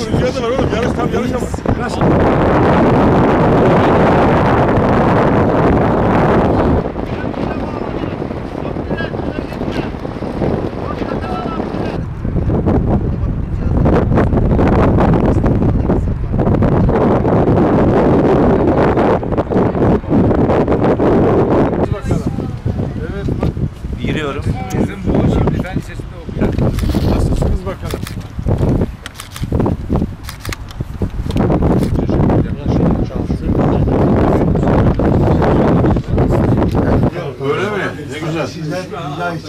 rüzgar da var oğlum. Yarış tam yarış ama. Giriyorum.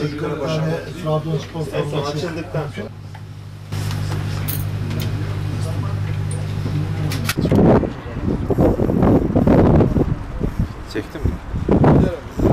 Bir tane Trabzonspor forması. Açıldıktan sonra. Çektin mi? Lan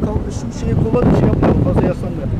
şu, şu şeyi kola bir şey yapmayalım fazla yaslanmayalım.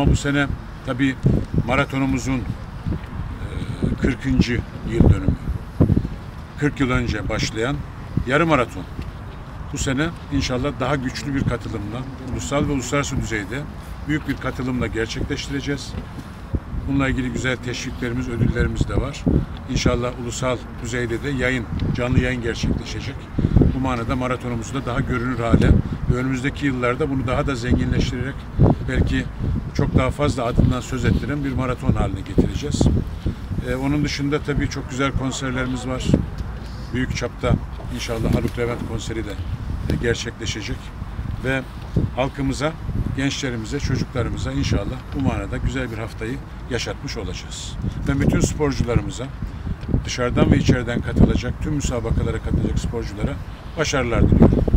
Ama bu sene tabii maratonumuzun e, 40. yıl dönümü. 40 yıl önce başlayan yarım maraton. Bu sene inşallah daha güçlü bir katılımla, ulusal ve uluslararası düzeyde büyük bir katılımla gerçekleştireceğiz. Bununla ilgili güzel teşviklerimiz, ödüllerimiz de var. İnşallah ulusal düzeyde de yayın, canlı yayın gerçekleşecek. Bu manada maratonumuzu da daha görünür hale ve önümüzdeki yıllarda bunu daha da zenginleştirerek belki çok daha fazla adından söz ettiren bir maraton haline getireceğiz. Ee, onun dışında tabii çok güzel konserlerimiz var. Büyük çapta inşallah Haluk Levent konseri de e, gerçekleşecek. Ve halkımıza, gençlerimize, çocuklarımıza inşallah bu manada güzel bir haftayı yaşatmış olacağız. Ben bütün sporcularımıza, dışarıdan ve içeriden katılacak, tüm müsabakalara katılacak sporculara başarılar diliyorum.